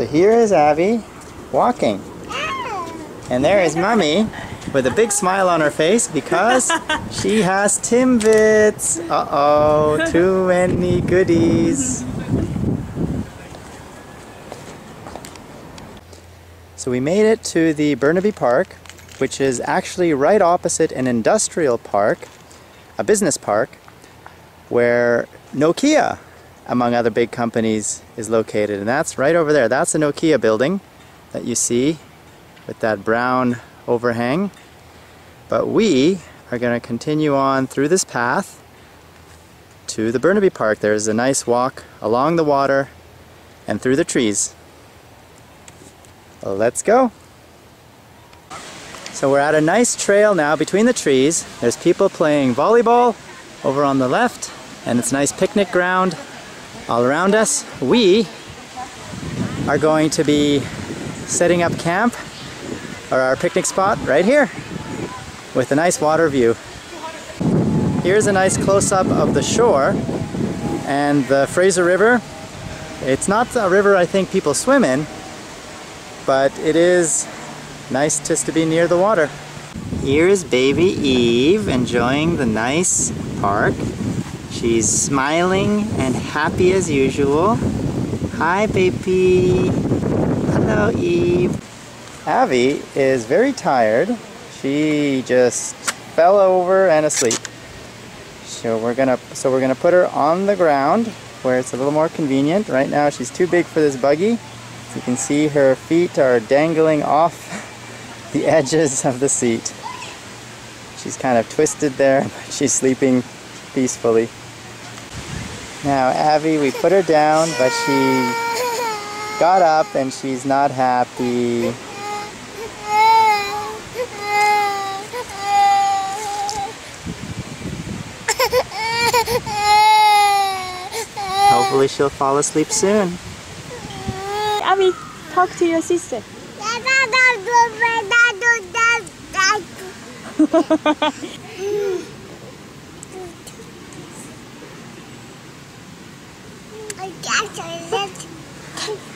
So here is Abby walking. And there is Mummy with a big smile on her face because she has Timbits. Uh-oh, too many goodies. So we made it to the Burnaby Park, which is actually right opposite an industrial park, a business park, where Nokia, among other big companies, is located. And that's right over there. That's the Nokia building that you see with that brown overhang. But we are going to continue on through this path to the Burnaby Park. There's a nice walk along the water and through the trees. Let's go. So we're at a nice trail now between the trees. There's people playing volleyball over on the left and it's nice picnic ground all around us. We are going to be setting up camp or our picnic spot right here with a nice water view. Here's a nice close-up of the shore and the Fraser River. It's not a river I think people swim in, but it is nice just to be near the water. Here is baby Eve enjoying the nice park. She's smiling and happy as usual. Hi baby. Hello Eve. Abby is very tired. She just fell over and asleep. So we're gonna so we're gonna put her on the ground where it's a little more convenient. Right now she's too big for this buggy. As you can see her feet are dangling off the edges of the seat. She's kind of twisted there, but she's sleeping peacefully. Now Abby, we put her down, but she got up and she's not happy. Hopefully she'll fall asleep soon. Abby, talk to your sister.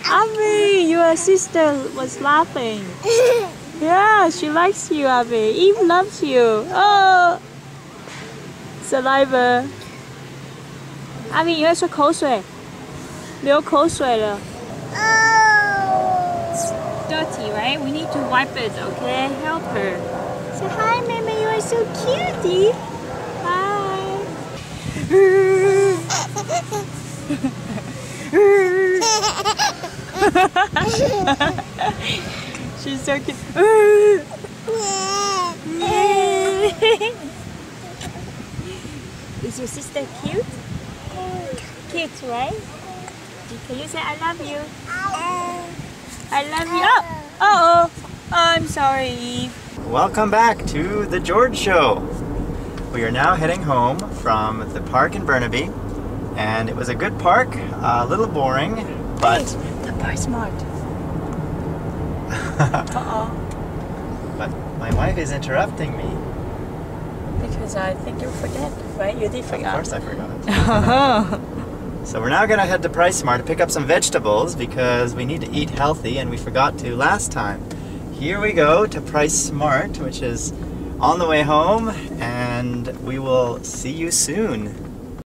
Abby, your sister was laughing. Yeah, she likes you, Abby. Eve loves you. Oh, saliva. 阿明，你会说口水，流口水了。Dirty, right? We need to wipe it, okay? Help her. Say hi, Mama. You are so cutie. Hi. She's so cute. Is your sister cute? Cute, right? Can you say I love you? I love you. Oh, uh oh. I'm sorry, Welcome back to the George Show. We are now heading home from the park in Burnaby, and it was a good park, a little boring, but the boy smart. Uh-oh. but my wife is interrupting me. Because I think you forget, right? You did forget. Of course I forgot. So we're now gonna head to PriceSmart to pick up some vegetables because we need to eat healthy and we forgot to last time. Here we go to Price PriceSmart, which is on the way home, and we will see you soon.